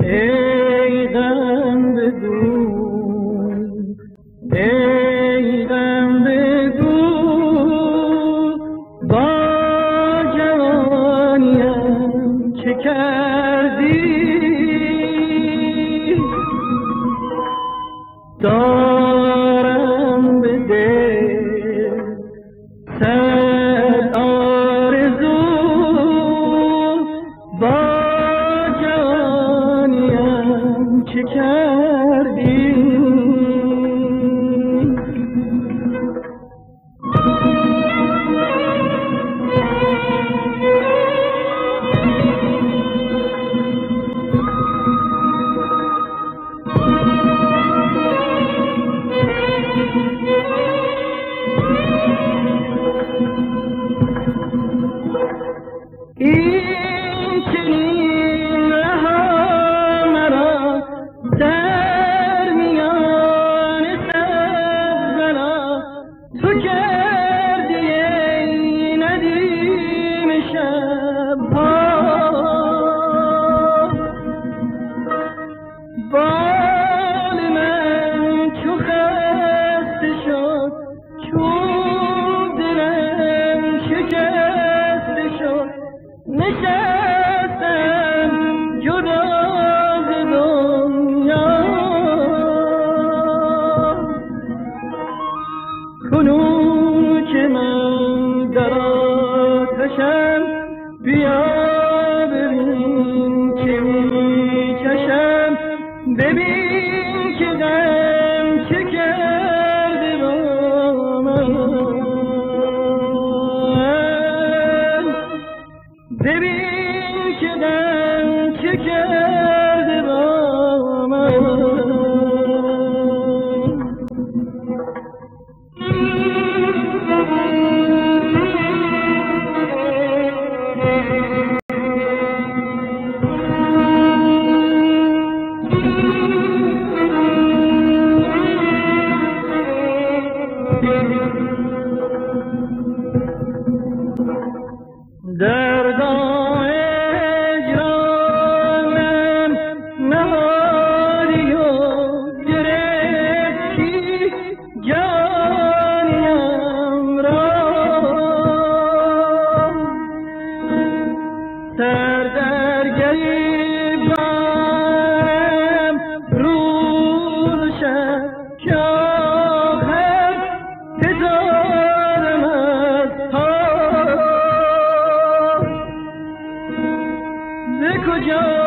ای خان بدو، ای خان بدو، با جان یا کردی. Take care. در دای جانم نهاریو و جرید که جانیم را تردرگیر जो